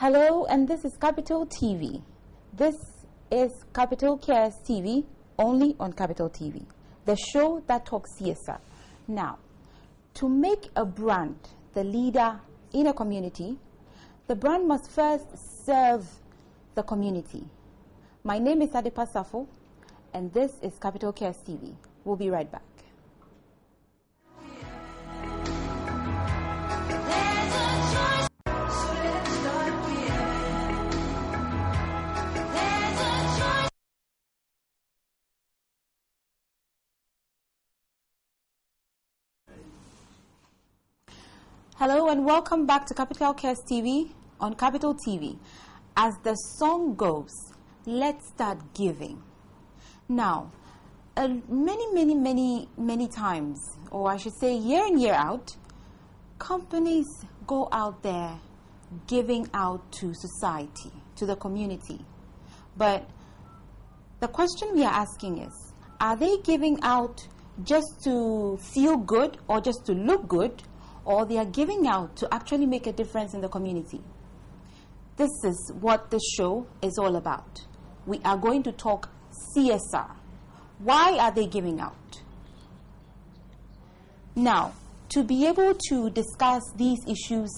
Hello, and this is Capital TV. This is Capital Cares TV, only on Capital TV, the show that talks CSR. Now, to make a brand the leader in a community, the brand must first serve the community. My name is Adepa Safo, and this is Capital Cares TV. We'll be right back. Hello and welcome back to Capital Cares TV on Capital TV. As the song goes, let's start giving. Now, uh, many, many, many, many times, or I should say year in, year out, companies go out there giving out to society, to the community. But the question we are asking is, are they giving out just to feel good or just to look good or they are giving out to actually make a difference in the community. This is what this show is all about. We are going to talk CSR. Why are they giving out? Now, to be able to discuss these issues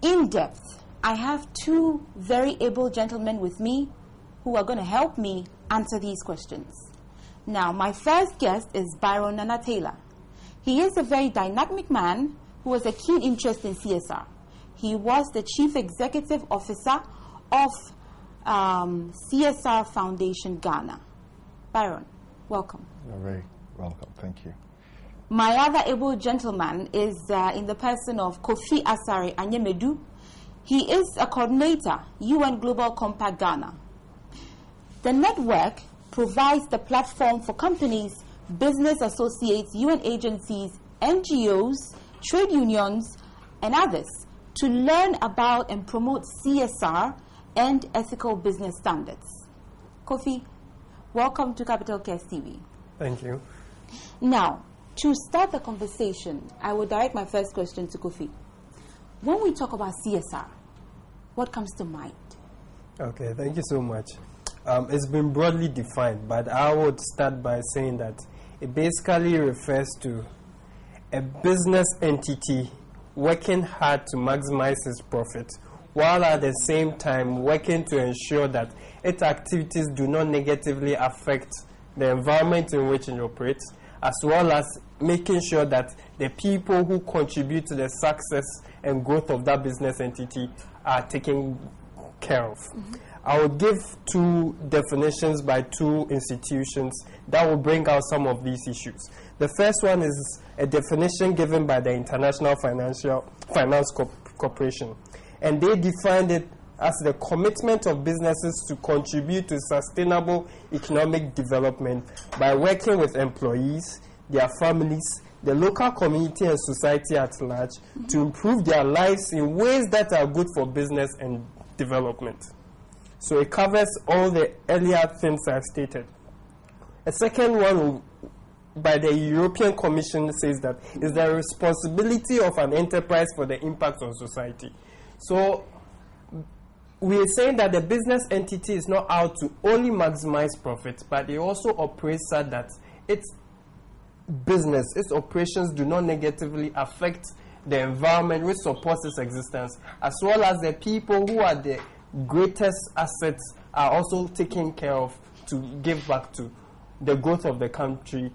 in depth, I have two very able gentlemen with me who are going to help me answer these questions. Now, my first guest is Byron Nana Taylor. He is a very dynamic man who has a keen interest in CSR. He was the chief executive officer of um, CSR Foundation Ghana. Byron, welcome. You're very welcome. Thank you. My other able gentleman is uh, in the person of Kofi Asare Anyemedu. He is a coordinator, UN Global Compact Ghana. The network provides the platform for companies business associates, UN agencies, NGOs, trade unions, and others to learn about and promote CSR and ethical business standards. Kofi, welcome to Capital Cares TV. Thank you. Now, to start the conversation, I will direct my first question to Kofi. When we talk about CSR, what comes to mind? Okay, thank you so much. Um, it's been broadly defined, but I would start by saying that it basically refers to a business entity working hard to maximize its profit while at the same time working to ensure that its activities do not negatively affect the environment in which it operates, as well as making sure that the people who contribute to the success and growth of that business entity are taken care of. Mm -hmm. I will give two definitions by two institutions that will bring out some of these issues. The first one is a definition given by the International Financial Finance Corporation, and they defined it as the commitment of businesses to contribute to sustainable economic development by working with employees, their families, the local community and society at large mm -hmm. to improve their lives in ways that are good for business and development. So it covers all the earlier things I've stated. A second one by the European Commission says that is the responsibility of an enterprise for the impact on society. So we are saying that the business entity is not out to only maximize profit, but it also operates so that its business, its operations do not negatively affect the environment which supports its existence, as well as the people who are the greatest assets are also taken care of to give back to the growth of the country,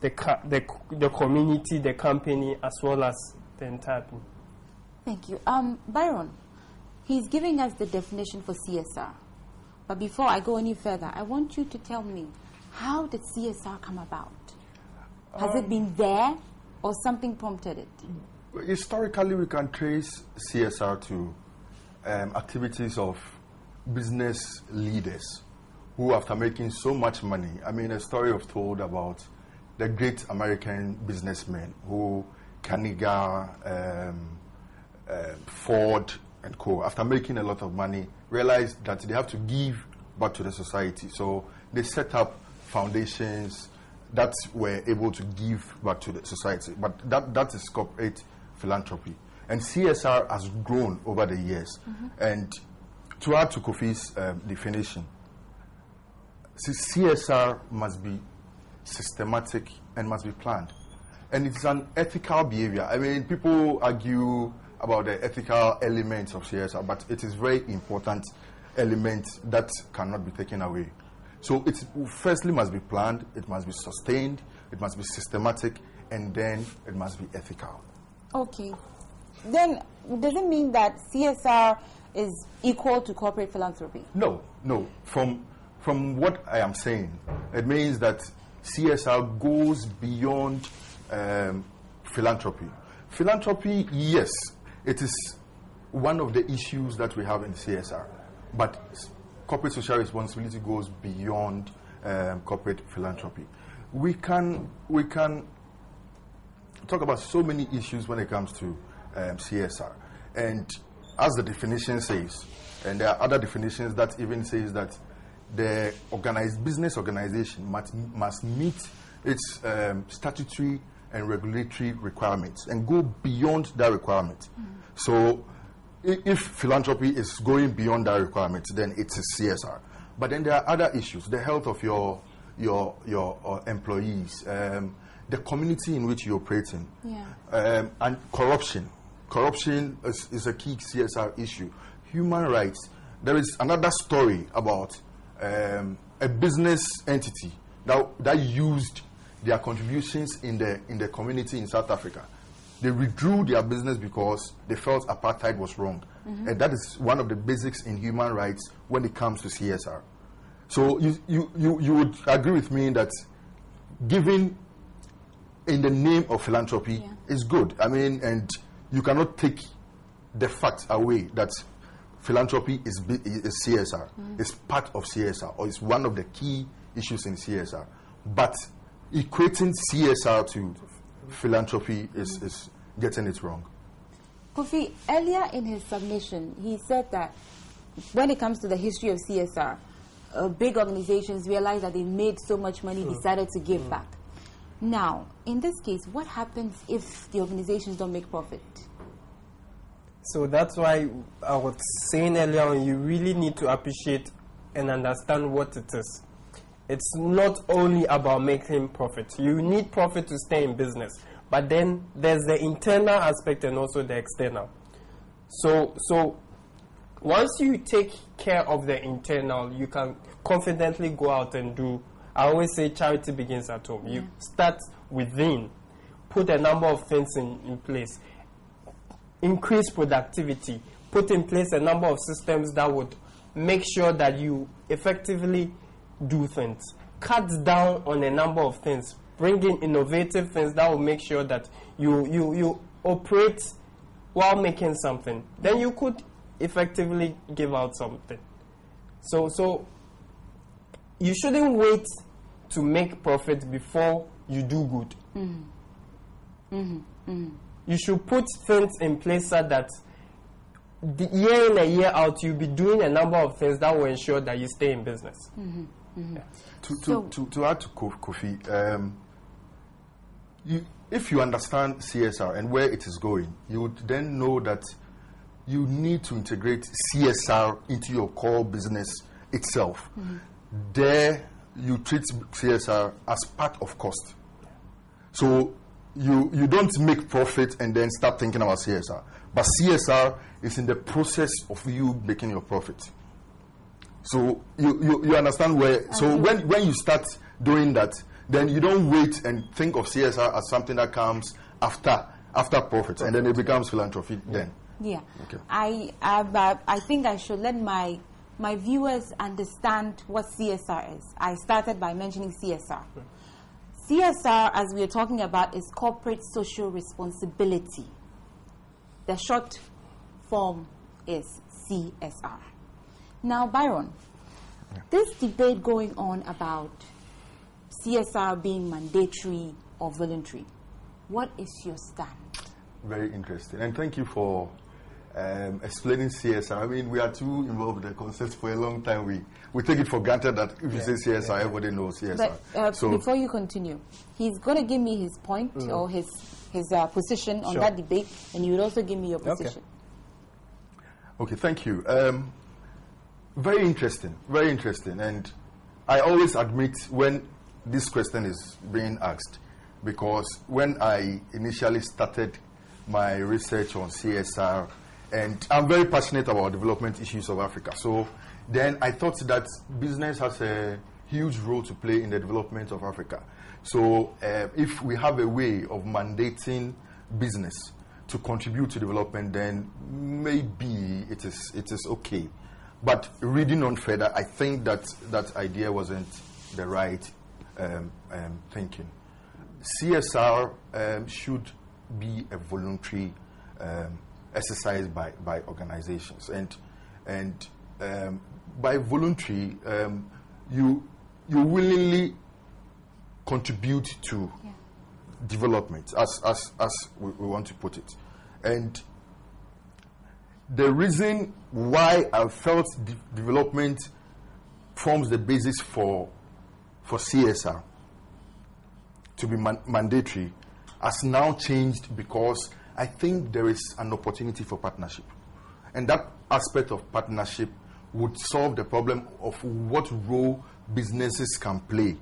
the, the, the community, the company, as well as the entire thing. Thank you. Um, Byron, he's giving us the definition for CSR. But before I go any further, I want you to tell me how did CSR come about? Has um, it been there or something prompted it? Historically, we can trace CSR to um, activities of business leaders who, after making so much money, I mean, a story of told about the great American businessmen who Carnegie, um, uh, Ford, and co. After making a lot of money, realized that they have to give back to the society. So they set up foundations that were able to give back to the society. But that, that is corporate philanthropy. And CSR has grown over the years. And to add to Kofi's um, definition, CSR must be systematic and must be planned. And it's an ethical behavior. I mean, people argue about the ethical elements of CSR, but it is very important element that cannot be taken away. So it firstly must be planned, it must be sustained, it must be systematic, and then it must be ethical. Okay. Then does it mean that CSR is equal to corporate philanthropy? No, no. From from what I am saying, it means that CSR goes beyond um, philanthropy. Philanthropy, yes, it is one of the issues that we have in CSR, but corporate social responsibility goes beyond um, corporate philanthropy. We can we can talk about so many issues when it comes to um, CSR. And as the definition says, and there are other definitions that even says that the organized business organization must, must meet its um, statutory and regulatory requirements and go beyond that requirement. So i- if philanthropy is going beyond that requirement, then it is CSR. But then there are other issues: the health of your your your uh, employees, um, the community in which you operate in, Yeah. um, and corruption. Corruption is, is a key CSR issue. Human rights. There is another story about um, a business entity that, that used their contributions in the in the community in South Africa. They withdrew their business because they felt apartheid was wrong, and that is one of the basics in human rights when it comes to CSR. So you you, you, you would agree with me that giving in the name of philanthropy Yeah. is good. I mean, and you cannot take the fact away that philanthropy is, bi- is CSR, is part of CSR, or is one of the key issues in CSR. But equating CSR to philanthropy is, is getting it wrong. Kofi, earlier in his submission, he said that when it comes to the history of CSR, uh, big organizations realized that they made so much money, decided to give back. Now, in this case, what happens if the organizations don't make profit? So that's why I was saying earlier on, you really need to appreciate and understand what it is. It's not only about making profit. You need profit to stay in business, but then there's the internal aspect and also the external. So, so once you take care of the internal, you can confidently go out and do. I always say charity begins at home. You start within, put a number of things in, in place, increase productivity, put in place a number of systems that would make sure that you effectively do things, cut down on a number of things, bring in innovative things that will make sure that you, you, you operate while making something. Then you could effectively give out something. So, so you shouldn't wait to make profit before you do good. Mm. Mm-hmm. Mm-hmm. You should put things in place so that the year in and year out you'll be doing a number of things that will ensure that you stay in business. Mm-hmm. To, to, So- to, to add to Kofi, um, you, if you understand CSR and where it is going, you would then know that you need to integrate CSR into your core business itself. There, you treat CSR as part of cost. So you, you don't make profit and then start thinking about CSR. But CSR is in the process of you making your profit. So you, you, you understand where. So when, when you start doing that, then you don't wait and think of CSR as something that comes after after profit, and then it becomes philanthropy. Then Yeah. Okay. I, I, I think I should let my, my viewers understand what CSR is. I started by mentioning CSR. CSR, as we are talking about, is corporate social responsibility. The short form is CSR. Now, Byron, this debate going on about CSR being mandatory or voluntary, what is your stand? very interesting, and thank you for um, explaining CSR. I mean, we are too involved in the concept for a long time. We we take it for granted that if you say CSR, everybody knows CSR. But uh, so before you continue, he's going to give me his point Mm. or his his uh, position on Sure. that debate, and you would also give me your Okay. position. Okay, thank you. Um, very interesting, very interesting. And I always admit when this question is being asked, because when I initially started my research on CSR, and I'm very passionate about development issues of Africa, so then I thought that business has a huge role to play in the development of Africa. So uh, if we have a way of mandating business to contribute to development, then maybe it is it is okay. But reading on further, I think that that idea wasn't the right um, um, thinking. CSR um, should be a voluntary um, exercise by, by organizations, and and um, by voluntary, um, you you willingly contribute to development, as as as we, we want to put it, and the reason why I felt de- development forms the basis for for CSR to be man- mandatory has now changed because I think there is an opportunity for partnership. And that aspect of partnership would solve the problem of what role businesses can play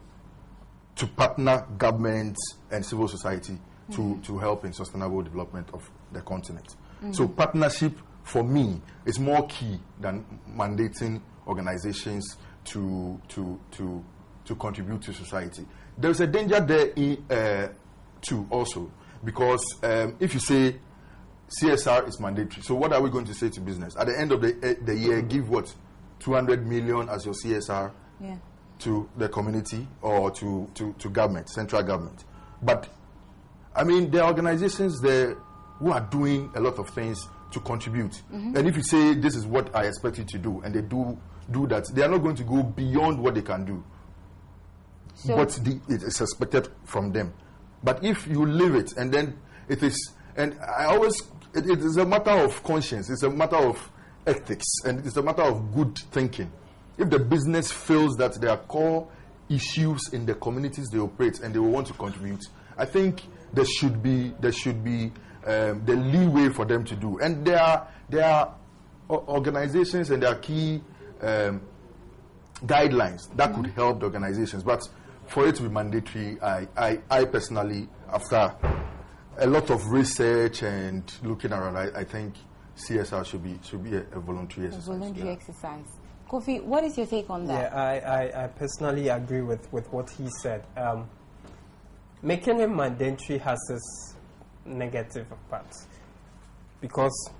to partner governments and civil society to, mm-hmm. to help in sustainable development of the continent. Mm-hmm. So partnership for me is more key than mandating organizations to to to to contribute to society. There's a danger there uh, too also because um, if you say CSR is mandatory, so what are we going to say to business at the end of the, eh, the year? Give what 200 million as your CSR Yeah. to the community or to, to, to government, central government. But I mean, there are organizations there who are doing a lot of things to contribute. And if you say this is what I expect you to do, and they do do that, they are not going to go beyond what they can do. So- what the, it is expected from them. But if you leave it, and then it is, and I always, it, it is a matter of conscience. It's a matter of ethics, and it's a matter of good thinking. If the business feels that there are core issues in the communities they operate and they will want to contribute, I think there should be there should be um, the leeway for them to do. And there are there are organizations and there are key um, guidelines that could help the organizations. But for it to be mandatory, I, I, I personally, after a lot of research and looking around, I, I think CSR should be should be a, a voluntary A exercise. voluntary yeah. exercise. Kofi, what is your take on that? Yeah, I, I, I personally agree with, with what he said. Um, making it mandatory has its negative parts because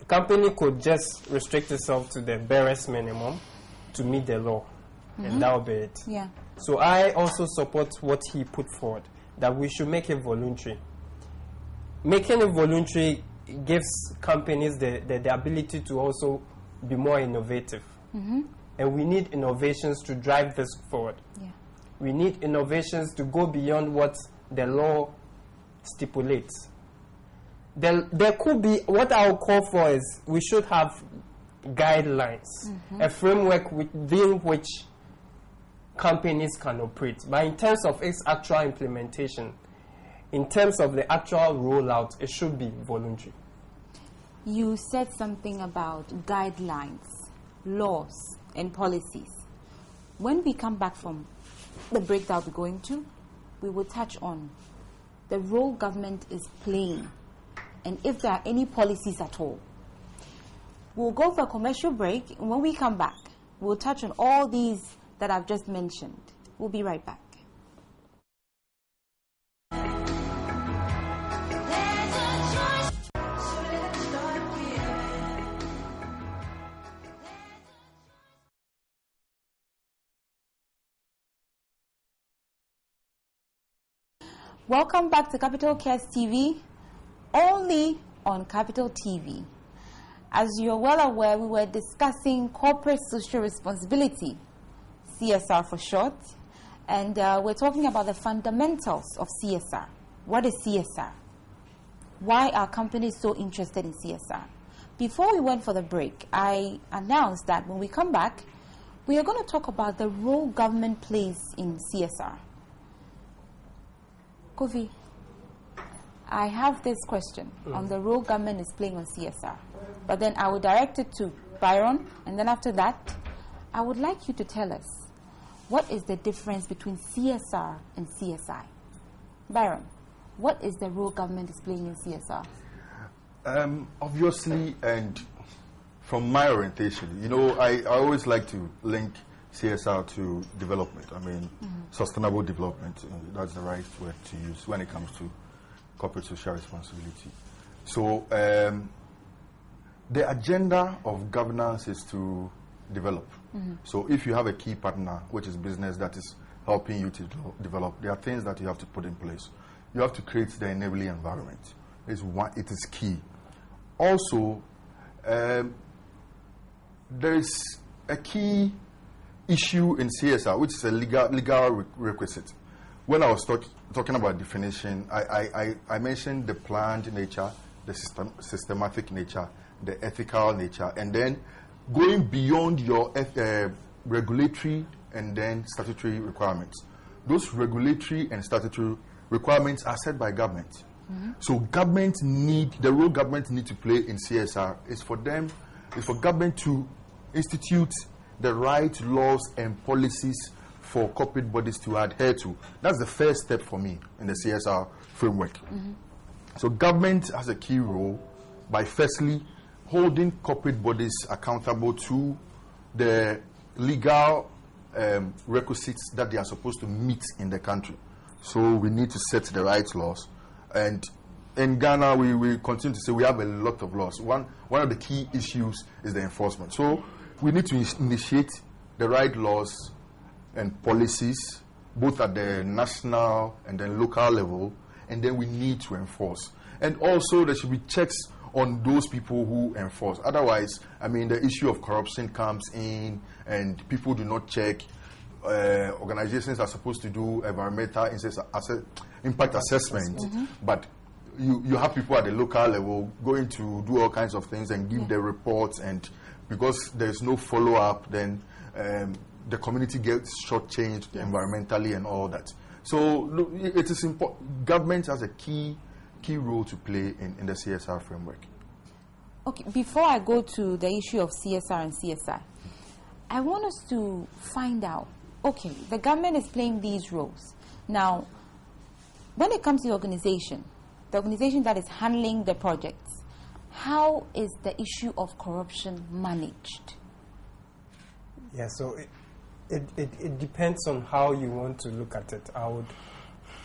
a company could just restrict itself to the barest minimum to meet the law, and mm-hmm. that will be it. Yeah. So I also support what he put forward that we should make it voluntary. Making it voluntary gives companies the, the, the ability to also be more innovative. Mm-hmm. And we need innovations to drive this forward. Yeah. We need innovations to go beyond what the law stipulates. There, there could be, what I'll call for is we should have guidelines, mm-hmm. a framework within which companies can operate. But in terms of its actual implementation, in terms of the actual rollout, it should be voluntary. You said something about guidelines, laws, and policies. When we come back from the break that we're going to, we will touch on the role government is playing and if there are any policies at all. We'll go for a commercial break, and when we come back, we'll touch on all these that I've just mentioned. We'll be right back. Welcome back to Capital Cares TV, only on Capital TV. As you're well aware, we were discussing corporate social responsibility, CSR for short, and uh, we're talking about the fundamentals of CSR. What is CSR? Why are companies so interested in CSR? Before we went for the break, I announced that when we come back, we are going to talk about the role government plays in CSR. Kofi, I have this question on the role government is playing on CSR. But then I will direct it to Byron, and then after that, I would like you to tell us what is the difference between CSR and CSI? Byron, what is the role government is playing in CSR? Um, obviously, and from my orientation, you know, I, I always like to link CSR to development. I mean, sustainable development. uh, that's the right word to use when it comes to corporate social responsibility. So, um, the agenda of governance is to develop. So, if you have a key partner, which is business, that is helping you to develop, there are things that you have to put in place. You have to create the enabling environment. It's one, it is key. Also, um, there is a key issue in CSR, which is a legal, legal re- requisite. When I was talk, talking about definition, I, I, I, I mentioned the planned nature, the system, systematic nature, the ethical nature, and then going beyond your uh, regulatory and then statutory requirements. Those regulatory and statutory requirements are set by government. So government need the role government need to play in CSR is for them is for government to institute the right laws and policies for corporate bodies to adhere to. That's the first step for me in the CSR framework. So government has a key role by firstly holding corporate bodies accountable to the legal um, requisites that they are supposed to meet in the country. So we need to set the right laws. And in Ghana, we, we continue to say we have a lot of laws. One, one of the key issues is the enforcement. So we need to initiate the right laws and policies, both at the national and then local level, and then we need to enforce. And also, there should be checks on those people who enforce. Otherwise, I mean, the issue of corruption comes in, and people do not check. Uh, organizations are supposed to do environmental impact assessment, but you, you have people at the local level going to do all kinds of things and give the reports, and because there's no follow up, then um, the community gets shortchanged environmentally and all that. So look, it is important. Government has a key key role to play in, in the CSR framework. Okay, before I go to the issue of CSR and CSI, I want us to find out okay, the government is playing these roles. Now, when it comes to the organization, the organization that is handling the projects, how is the issue of corruption managed? Yeah, so it, it, it, it depends on how you want to look at it. I would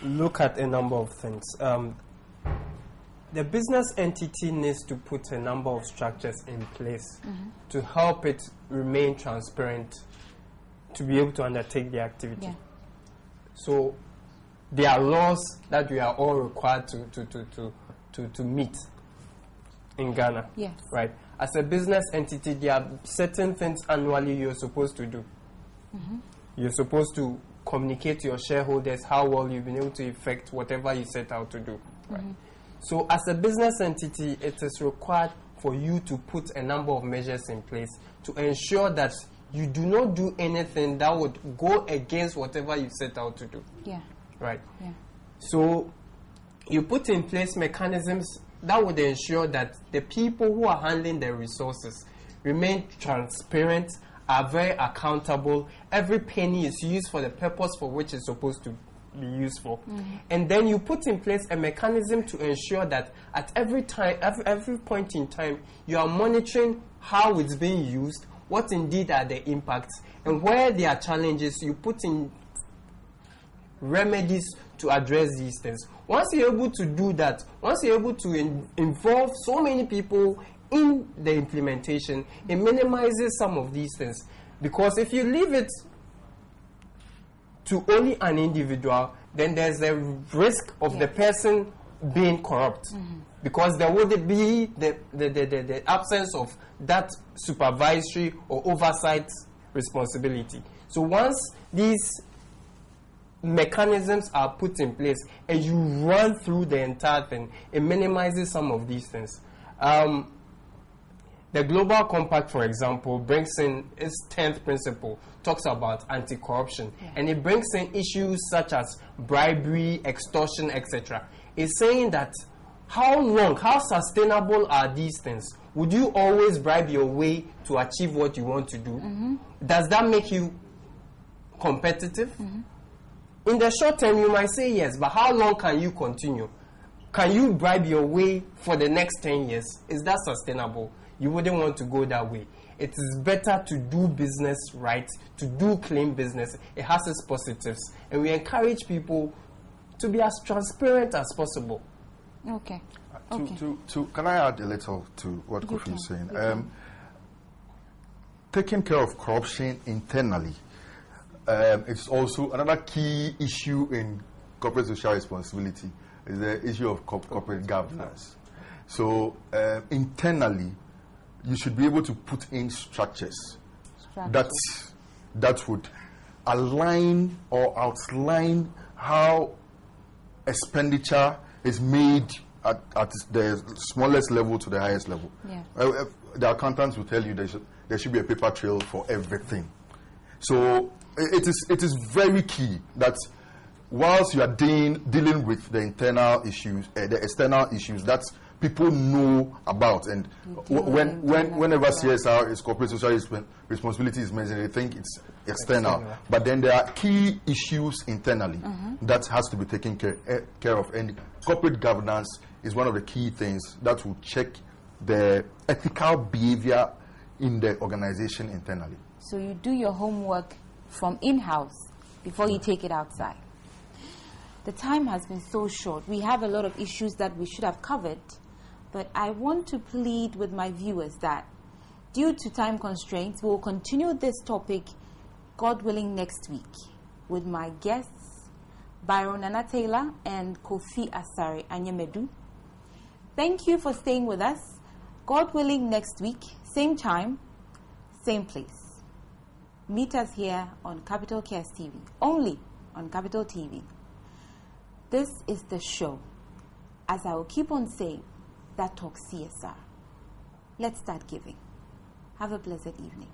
look at a number of things. Um, the business entity needs to put a number of structures in place mm-hmm. to help it remain transparent to be able to undertake the activity. Yeah. So there are laws that we are all required to, to, to, to, to, to meet in Ghana. Yes. Right. As a business entity, there are certain things annually you're supposed to do. Mm-hmm. You're supposed to communicate to your shareholders how well you've been able to effect whatever you set out to do. Right. Mm-hmm. So, as a business entity, it is required for you to put a number of measures in place to ensure that you do not do anything that would go against whatever you set out to do. Yeah, Right. yeah. So you put in place mechanisms that would ensure that the people who are handling the resources remain transparent, are very accountable. Every penny is used for the purpose for which it's supposed to be useful. for. And then you put in place a mechanism to ensure that at every time, every, every point in time, you are monitoring how it's being used, what indeed are the impacts, and where there are challenges, you put in remedies to address these things. Once you're able to do that, once you're able to in- involve so many people in the implementation, it minimizes some of these things. Because if you leave it to only an individual, then there's a risk of the person being corrupt. Because there would be the, the, the, the, the absence of that supervisory or oversight responsibility. So once these mechanisms are put in place and you run through the entire thing, it minimizes some of these things. Um, the Global Compact, for example, brings in its 10th principle, talks about anti corruption, and it brings in issues such as bribery, extortion, etc. It's saying that how long, how sustainable are these things? Would you always bribe your way to achieve what you want to do? Mm-hmm. Does that make you competitive? Mm-hmm. In the short term, you might say yes, but how long can you continue? Can you bribe your way for the next 10 years? Is that sustainable? You wouldn't want to go that way. It is better to do business right, to do clean business. It has its positives. And we encourage people to be as transparent as possible. Okay. Uh, to, okay. to, to, can I add a little to what You Kofi can, is saying? Um, taking care of corruption internally um, it's also another key issue in corporate social responsibility is the issue of corporate governance. So um, internally, you should be able to put in structures that that would align or outline how expenditure is made at, at the smallest level to the highest level. Yeah. Uh, uh, the accountants will tell you there should, there should be a paper trail for everything. So it is it is very key that whilst you are dealing dealing with the internal issues, uh, the external issues that people know about, and when when whenever. CSR is corporate social responsibility is mentioned, they think it's external. External. But then there are key issues internally Mm-hmm. that has to be taken care, eh, care of, and corporate governance is one of the key things that will check the ethical behavior in the organization internally. So you do your homework from in-house before you take it outside. The time has been so short. We have a lot of issues that we should have covered, but I want to plead with my viewers that due to time constraints, we will continue this topic, God willing, next week with my guests, Byron Nana Taylor and Kofi Asare Anyemedu. Thank you for staying with us. God willing, next week, same time, same place. Meet us here on Capital Cares TV, only on Capital TV. This is the show, as I will keep on saying, that talks CSR. Let's start giving. Have a blessed evening.